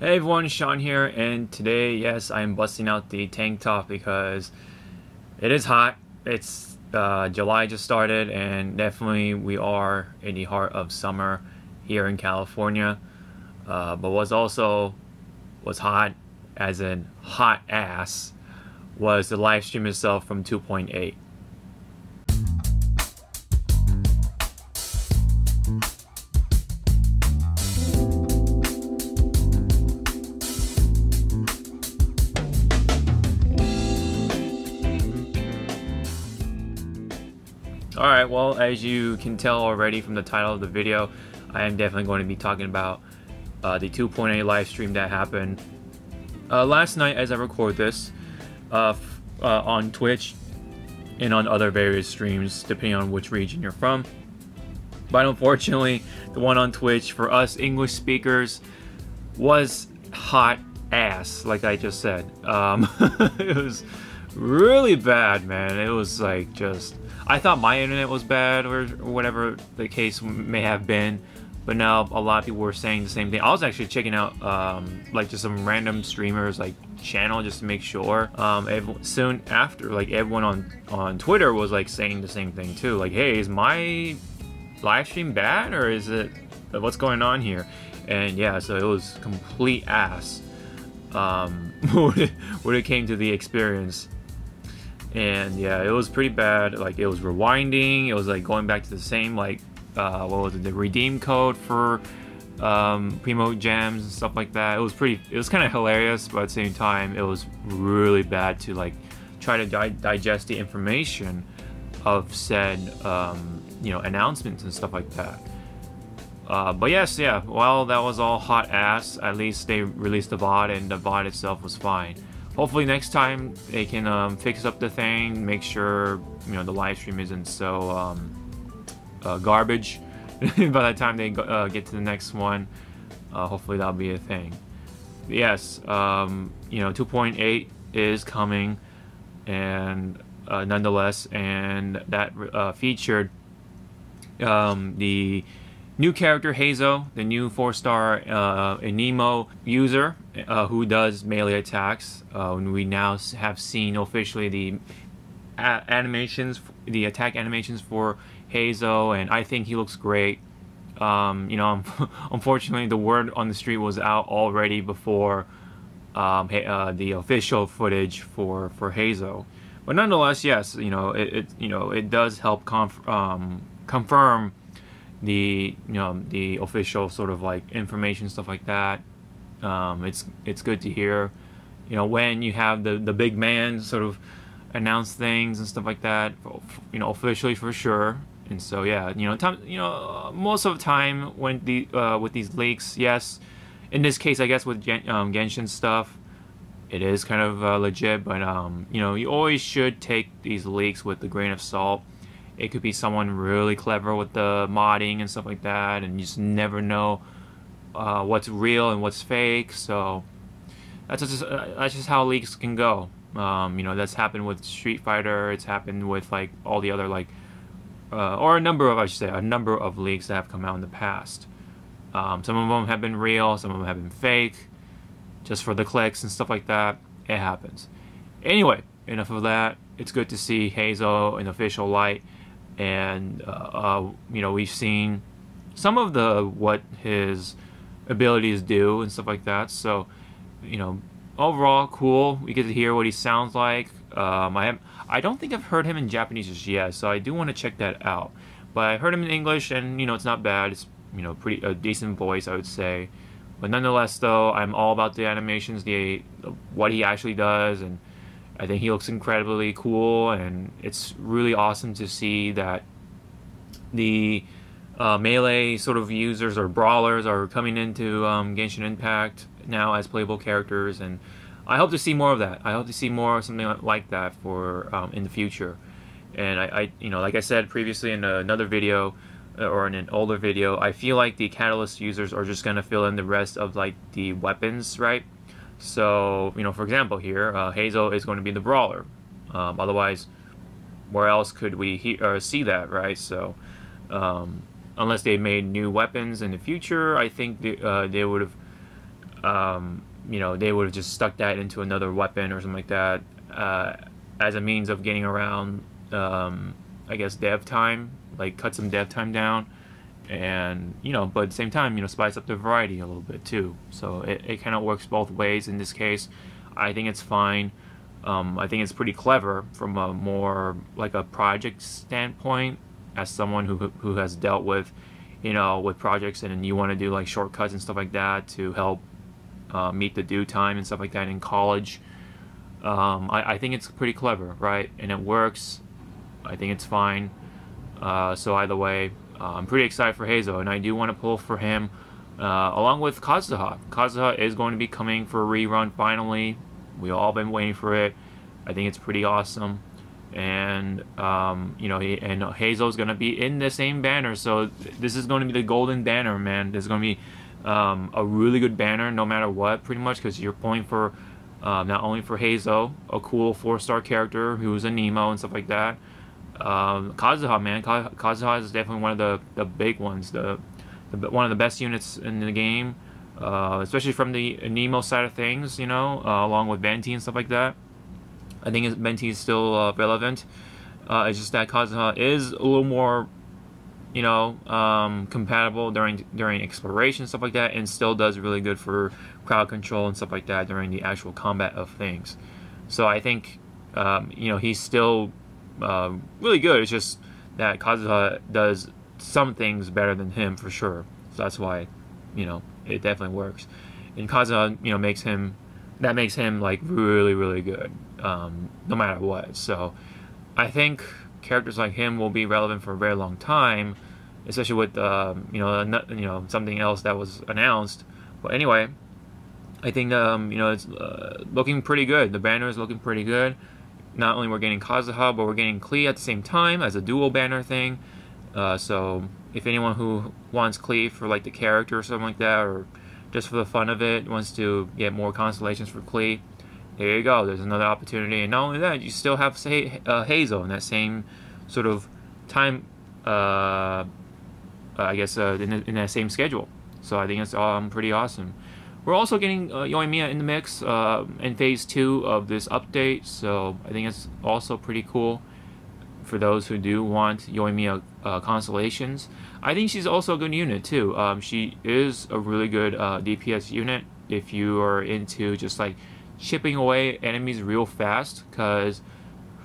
Hey everyone, Sean here, and today, yes, I'm busting out the tank top because it is hot. It's uh, July just started, and definitely we are in the heart of summer here in California. Uh, but what's also was hot, as in hot ass, was the live stream itself from 2.8. Alright, well, as you can tell already from the title of the video, I am definitely going to be talking about uh, the 2.8 live stream that happened uh, last night as I record this uh, uh, on Twitch and on other various streams, depending on which region you're from. But unfortunately, the one on Twitch for us English speakers was hot ass, like I just said. Um, it was really bad, man. It was like just I thought my internet was bad or, whatever the case may have been, but now a lot of people were saying the same thing. I was actually checking out um, like just some random streamers like channel just to make sure. Um, soon after, like everyone on on Twitter was like saying the same thing too. Like, hey, is my live stream bad or is it what's going on here? And yeah, so it was complete ass um, when it came to the experience and yeah it was pretty bad. Like it was rewinding. It was like going back to the same like uh, what was it the redeem code for um, Primogems and stuff like that. It was pretty it was kind of hilarious but at the same time it was really bad to like try to di digest the information of said um, you know announcements and stuff like that. Uh, but yes yeah well that was all hot ass. At least they released the VOD and the VOD itself was fine hopefully next time they can um, fix up the thing, make sure you know the live stream isn't so um, uh, garbage by the time they go, uh, get to the next one. Uh, hopefully that'll be a thing. Yes, um, you know 2.8 is coming, and uh, nonetheless, and that uh, featured um, the new character Heizo, the new four-star uh, Anemo user uh, who does melee attacks. Uh, we now have seen officially the animations, the attack animations for Heizo, and I think he looks great. Um, you know, unfortunately, the word on the street was out already before um, uh, the official footage for for Heizo. But nonetheless, yes, you know, it, it you know it does help conf- um, confirm the you know the official sort of like information stuff like that. Um, it's it's good to hear, you know, when you have the the big man sort of announce things and stuff like that, you know, officially for sure. And so yeah, you know, time you know most of the time when the uh, with these leaks, yes, in this case I guess with Gen, um, Genshin stuff, it is kind of uh, legit, but um, you know, you always should take these leaks with a grain of salt it could be someone really clever with the modding and stuff like that, and you just never know uh, what's real and what's fake. So that's just uh, that's just how leaks can go. Um, you know, that's happened with Street Fighter. It's happened with like all the other like, uh, or a number of I should say a number of leaks that have come out in the past. Um, some of them have been real, some of them have been fake, just for the clicks and stuff like that. It happens. Anyway, enough of that. It's good to see Heizo in official light and uh, uh, you know we've seen some of the what his abilities do and stuff like that. So you know overall cool. We get to hear what he sounds like. Um, I I don't think I've heard him in Japanese just yet, so I do want to check that out. But I heard him in English, and you know it's not bad. It's you know pretty a decent voice, I would say. But nonetheless, though, I'm all about the animations, the what he actually does, and I think he looks incredibly cool, and it's really awesome to see that the uh, melee sort of users or brawlers are coming into um, Genshin Impact now as playable characters, and I hope to see more of that. I hope to see more of something like that for um, in the future. And I, I, you know, like I said previously in another video uh, or in an older video, I feel like the Catalyst users are just gonna fill in the rest of like the weapons, right? So, you know, for example here, uh, Heizo is going to be the brawler. Um, otherwise, where else could we he- uh, see that, right? So, um, unless they made new weapons in the future, I think they, uh, they would have um, you know, they would have just stuck that into another weapon or something like that uh, as a means of getting around, um, I guess, dev time, like cut some dev time down. And, you know, but at the same time, you know, spice up the variety a little bit too. So it, it kind of works both ways in this case. I think it's fine. Um, I think it's pretty clever from a more like a project standpoint as someone who, who has dealt with, you know, with projects and you want to do like shortcuts and stuff like that to help uh, meet the due time and stuff like that in college. Um, I, I, think it's pretty clever, right? And it works. I think it's fine. Uh, so either way, uh, I'm pretty excited for Heizo, and I do want to pull for him uh, along with Kazuha. Kazuha is going to be coming for a rerun finally. We all been waiting for it. I think it's pretty awesome. And um, you know, he, and Heizo's gonna be in the same banner, so this is going to be the golden banner, man. There's gonna be um, a really good banner no matter what, pretty much, because you're pulling for uh, not only for Heizo, a cool four-star character who's Anemo and stuff like that. Um, Kazuha, man, Kazuha is definitely one of the, the big ones, the, the one of the best units in the game, uh, especially from the Anemo side of things, you know, uh, along with Venti and stuff like that. I think Venti is still uh, relevant. Uh, it's just that Kazuha is a little more you know, um, compatible during during exploration stuff like that, and still does really good for crowd control and stuff like that during the actual combat of things. So I think, um, you know, he's still uh, really good. It's just that Kazuha does some things better than him for sure. So that's why, you know, it definitely works. And Kazuha, you know, makes him that makes him like really really good, um, no matter what. So I think characters like him will be relevant for a very long time, especially with um, you know you know something else that was announced. But anyway, I think um, you know it's uh, looking pretty good. The banner is looking pretty good. Not only we're getting Kazuha, but we're getting Klee at the same time as a dual banner thing. Uh, so if anyone who wants Klee for like the character or something like that, or just for the fun of it, wants to get more constellations for Klee, there you go. There's another opportunity. And not only that, you still have say, uh, Heizo in that same sort of time, uh, I guess, uh, in, in, that same schedule. So I think it's um, pretty awesome. We're also getting uh, Yoimiya in the mix uh, in phase two of this update, so I think it's also pretty cool for those who do want Yoimiya uh, constellations. I think she's also a good unit too. Um, she is a really good uh, DPS unit if you are into just like chipping away enemies real fast because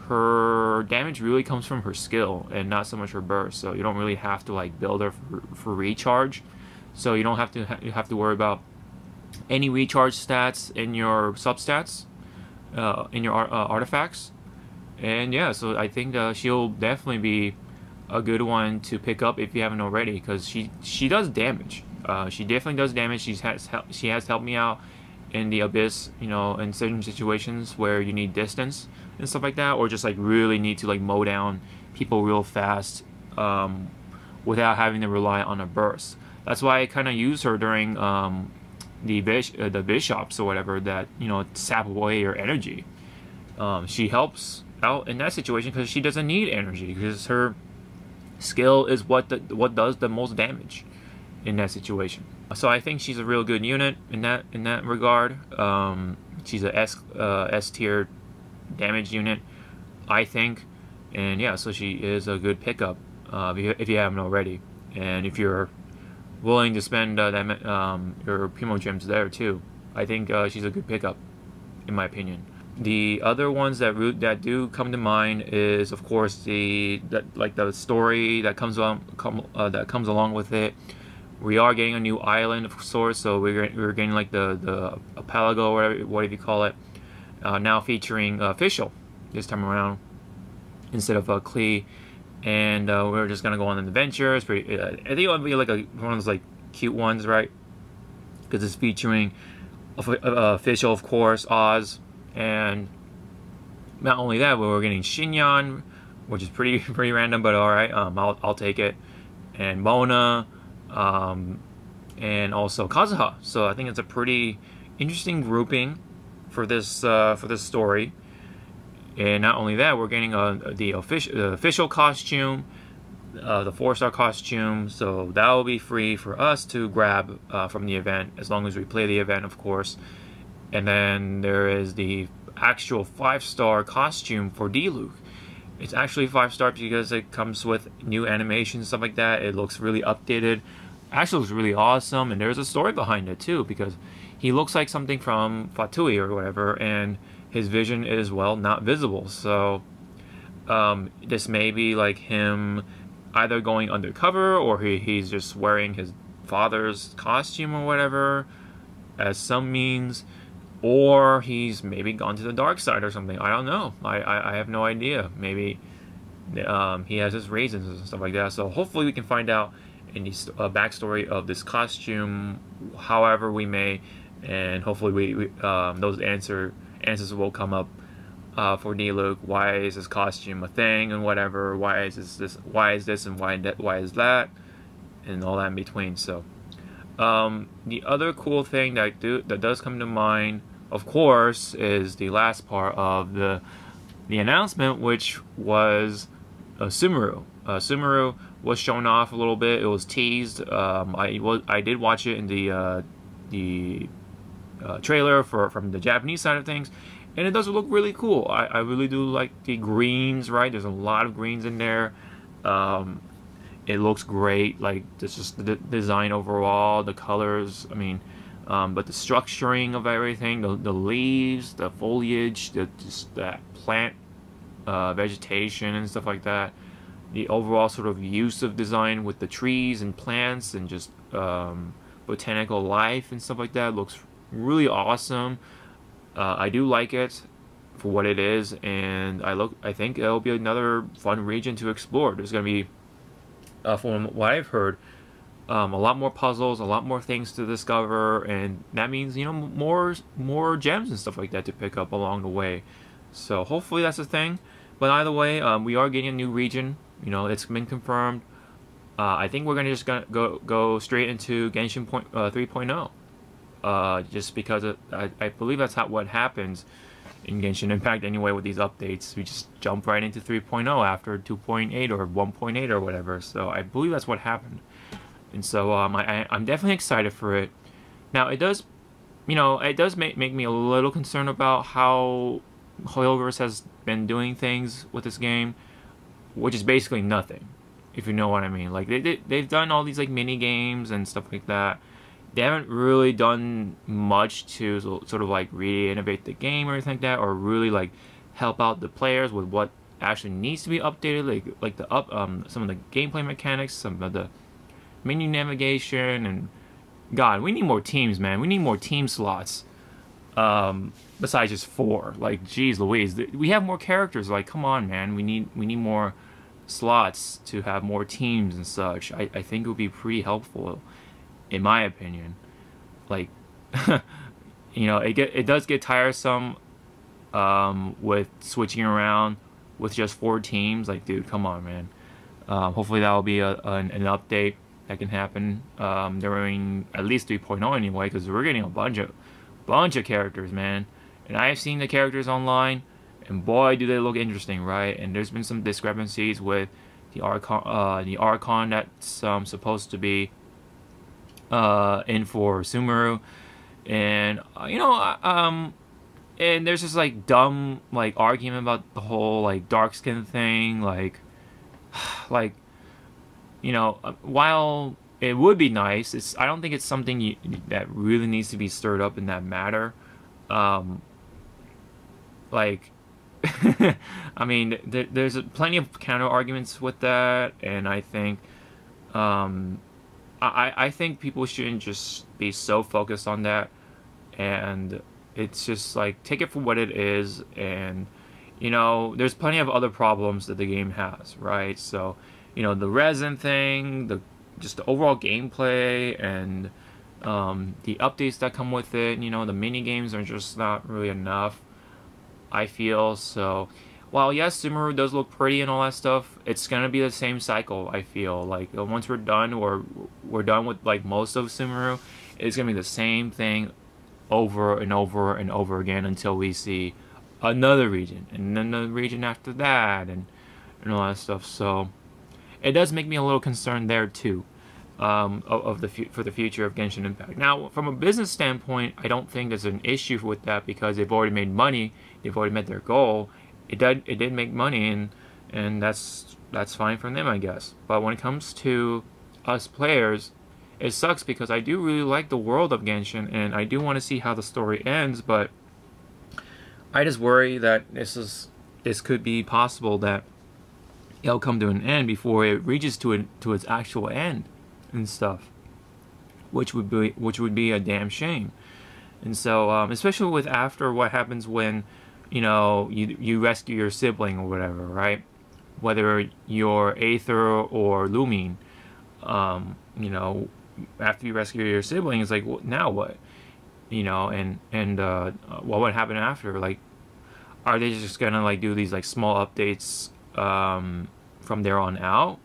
her damage really comes from her skill and not so much her burst. So you don't really have to like build her for, for recharge. So you don't have to ha you have to worry about any recharge stats in your substats, uh, in your uh, artifacts. And yeah, so I think uh, she'll definitely be a good one to pick up if you haven't already because she she does damage. Uh, she definitely does damage. She has she has helped me out in the abyss, you know, in certain situations where you need distance and stuff like that, or just like really need to like mow down people real fast um, without having to rely on a burst. That's why I kind of use her during um, the bish- uh, the bishops or whatever that you know sap away your energy. Um, she helps out in that situation because she doesn't need energy because her skill is what the, what does the most damage in that situation. So I think she's a real good unit in that in that regard. Um, she's a S uh, S tier damage unit, I think, and yeah, so she is a good pickup uh, if, you, if, you, haven't already, and if you're willing to spend uh, that um, your Primogems there too, I think uh, she's a good pickup, in my opinion. The other ones that root that do come to mind is of course the that like the story that comes along come, uh, that comes along with it we are getting a new island of sorts, so we're, we're getting like the, the Apalago, whatever, whatever you call it, uh, now featuring uh, Fischl this time around instead of uh, Klee. And uh, we're just gonna go on an adventure. It's pretty, uh, I think it'll be like a, one of those like cute ones, right? Because it's featuring uh, Fischl, of course, Oz, and not only that, but we're getting Xinyan, which is pretty pretty random, but all right, um, I'll I'll take it, and Mona um, and also Kazuha. So I think it's a pretty interesting grouping for this uh, for this story. And not only that, we're getting a, the official, the official costume, uh, the four star costume, so that will be free for us to grab uh, from the event as long as we play the event, of course. And then there is the actual five star costume for Diluc. It's actually five star because it comes with new animations, stuff like that. It looks really updated. Actually, looks really awesome, and there's a story behind it too because he looks like something from Fatui or whatever, and his vision is well not visible. So um, this may be like him either going undercover or he, he's just wearing his father's costume or whatever as some means or he's maybe gone to the dark side or something. I don't know. I i, I have no idea. Maybe um, he has his reasons and stuff like that. So hopefully we can find out the uh, backstory of this costume however we may and hopefully we, we um, those answer answers will come up uh, for Diluc. Why is his costume a thing and whatever? Why is this, this why is this and why that why is that and all that in between. So um, the other cool thing that do that does come to mind, of course, is the last part of the the announcement, which was uh, Sumeru. Uh, Sumeru was shown off a little bit. It was teased. Um, I was I did watch it in the uh, the uh, trailer for from the Japanese side of things, and it does look really cool. I, I really do like the greens, right? There's a lot of greens in there. Um, it looks great. Like this is the design overall, the colors. I mean, um, but the structuring of everything, the, the leaves, the foliage, the just that plant uh, vegetation and stuff like that. The overall sort of use of design with the trees and plants and just um, botanical life and stuff like that looks really awesome. Uh, I do like it for what it is, and I look. I think it'll be another fun region to explore. There's going to be, uh, from what I've heard, um, a lot more puzzles, a lot more things to discover, and that means you know more more gems and stuff like that to pick up along the way. So hopefully that's a thing. But either way, um, we are getting a new region. You know, it's been confirmed. Uh, I think we're gonna just gonna go go straight into Genshin point, uh, 3.0 uh, just because I, I believe that's how what happens in Genshin Impact anyway with these updates. We just jump right into 3.0 after 2.8 or 1.8 or whatever. So I believe that's what happened. And so um, I, I'm definitely excited for it. Now it does, you know, it does make, make me a little concerned about how Hoyoverse has been doing things with this game, which is basically nothing, if you know what I mean. Like they, they they've done all these like mini games and stuff like that they haven't really done much to sort of like re-innovate the game or anything like that, or really like help out the players with what actually needs to be updated, like like the up um some of the gameplay mechanics, some of the menu navigation, and God, we need more teams, man. We need more team slots. Um, besides just four, like, geez, Louise, we have more characters. Like, come on, man. We need we need more slots to have more teams and such. I, I think it would be pretty helpful in my opinion. Like, you know, it get it does get tiresome um, with switching around with just four teams. Like, dude, come on, man. Um, hopefully that will be a, an, an, update that can happen um, during at least 3.0 anyway, because we're getting a bunch of bunch of characters, man. And I have seen the characters online, and boy, do they look interesting, right? And there's been some discrepancies with the Archon, uh, the Archon that's um, supposed to be uh, in for Sumeru, and uh, you know, um, and there's this like dumb like argument about the whole like dark skin thing, like, like, you know, uh, while it would be nice, it's I don't think it's something you, that really needs to be stirred up in that matter. Um, like, I mean, there, there's plenty of counter arguments with that, and I think um, I, I think people shouldn't just be so focused on that. And it's just like take it for what it is. And you know there's plenty of other problems that the game has right? So you know the resin thing the just the overall gameplay and um, the updates that come with it. You know the mini games are just not really enough I feel. So while yes, Sumeru does look pretty and all that stuff, it's gonna be the same cycle. I feel like uh, once we're done, or we're done with like most of Sumeru, it's gonna be the same thing over and over and over again until we see another region, and then the region after that, and and all that stuff. So it does make me a little concerned there too. Um, of, of, the for the future of Genshin Impact. Now, from a business standpoint, I don't think there's an issue with that because they've already made money, they've already met their goal. It did it did make money, and and that's that's fine for them, I guess. But when it comes to us players, it sucks because I do really like the world of Genshin, and I do want to see how the story ends, but I just worry that this is this could be possible that it'll come to an end before it reaches to it to its actual end and stuff, which would be which would be a damn shame. And so, um, especially with after what happens when, you know, you you rescue your sibling or whatever, right? Whether you're Aether or Lumine, um, you know, after you rescue your sibling, it's like, well, now what? You know, and and uh, what would happen after? Like, are they just gonna like do these like small updates um, from there on out,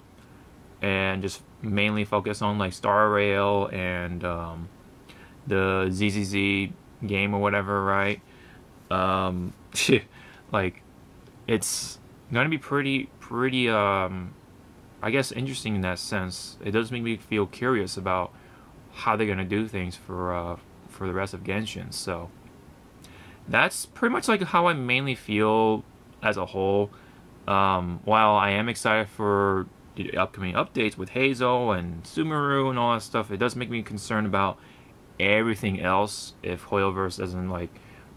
and just mainly focus on like Star Rail and um, the ZZZ game or whatever, right? Um, like, it's gonna be pretty pretty um, I guess interesting in that sense. It does make me feel curious about how they're gonna do things for uh, for the rest of Genshin. So that's pretty much like how I mainly feel as a whole. Um, while I am excited for the upcoming updates with Heizo and Sumeru and all that stuff, it does make me concerned about everything else if Hoyoverse doesn't like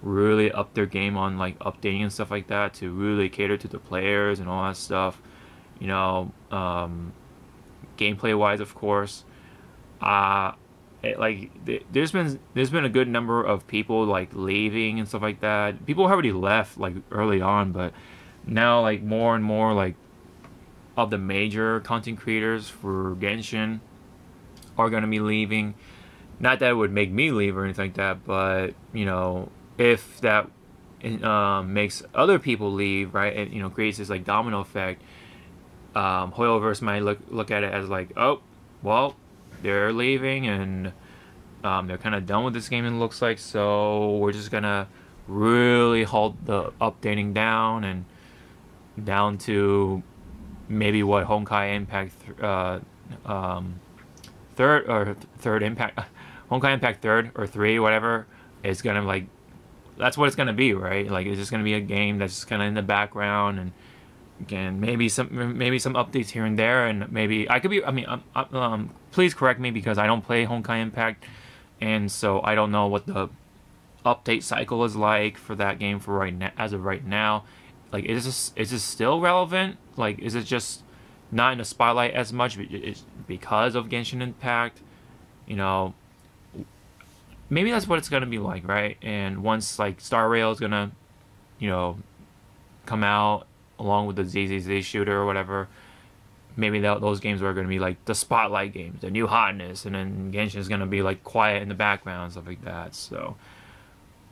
really up their game on like updating and stuff like that to really cater to the players and all that stuff you know, um, gameplay wise, of course. Uh, it, like there's been there's been a good number of people like leaving and stuff like that. People have already left like early on, but now like more and more like of the major content creators for Genshin are gonna be leaving. Not that it would make me leave or anything like that, but you know, if that um, makes other people leave, right? It you know creates this like domino effect um, Hoyoverse might look look at it as like, oh, well, they're leaving and um, they're kind of done with this game. It looks like so we're just gonna really halt the updating down and down to maybe what Honkai Impact uh, um, third or third Impact Honkai Impact third or three whatever is gonna like that's what it's gonna be right? Like it's just gonna be a game that's just kind of in the background and again maybe some maybe some updates here and there and maybe I could be I mean um, um, please correct me because I don't play Honkai Impact and so I don't know what the update cycle is like for that game for right now as of right now. Like is this is this still relevant? Like is it just not in the spotlight as much because of Genshin Impact? You know maybe that's what it's gonna be like right and once like Star Rail is gonna you know come out along with the ZZZ shooter or whatever. Maybe that, those games are going to be like the spotlight games, the new hotness, and then Genshin is going to be like quiet in the background, stuff like that. So,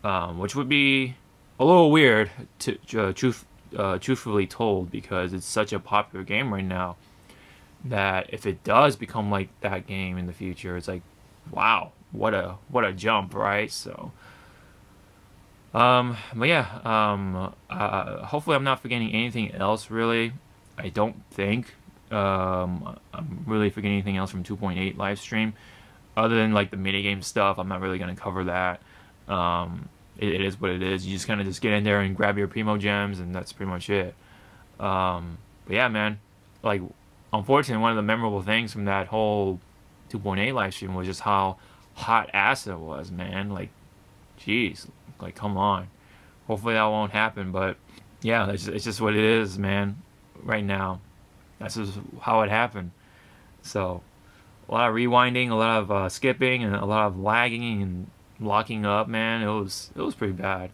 um, which would be a little weird to uh, truth, uh, truthfully told, because it's such a popular game right now. That if it does become like that game in the future, it's like, wow, what a what a jump, right? So, um, but yeah, um, uh, hopefully I'm not forgetting anything else really. I don't think um, I'm really forgetting anything else from 2.8 live stream. Other than like the minigame stuff, I'm not really to cover that. Um, it, it is what it is. You just kind of just get in there and grab your Primogems, and that's pretty much it. Um, but yeah, man, like, unfortunately, one of the memorable things from that whole 2.8 live stream was just how hot ass it was, man. Like, jeez, like, come on. Hopefully that won't happen, but yeah, it's, it's just what it is, man. Right now, that's just how it happened. So, a lot of rewinding, a lot of uh, skipping, and a lot of lagging and locking up. Man, it was it was pretty bad.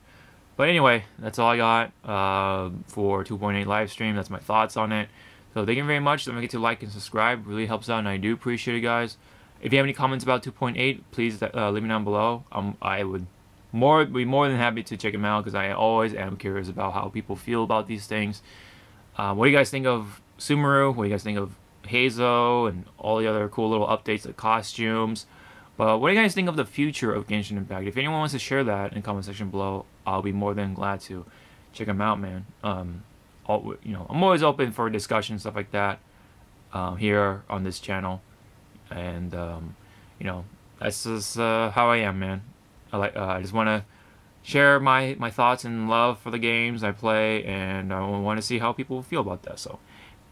But anyway, that's all I got uh, for 2.8 live stream. That's my thoughts on it. So thank you very much. Don't forget to like and subscribe. Really helps out, and I do appreciate it, guys. If you have any comments about 2.8, please uh, leave me down below. Um, I would more be more than happy to check them out because I always am curious about how people feel about these things. Uh, what do you guys think of Sumeru? What do you guys think of Heizo and all the other cool little updates, the costumes? But what do you guys think of the future of Genshin Impact? If anyone wants to share that in the comment section below, I'll be more than glad to check them out, man. Um, all, you know, I'm always open for discussion stuff like that. um, here on this channel, and um, you know that's just uh, how I am, man. I like uh, I just want to share my my thoughts and love for the games I play, and I want to see how people feel about that. So,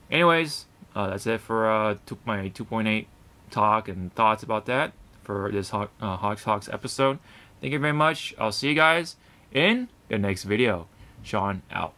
anyways, uh, that's it for uh, my 2.8 talk and thoughts about that for this Hawke, uh, Hawks Hawks episode. Thank you very much. I'll see you guys in the next video. Sean out.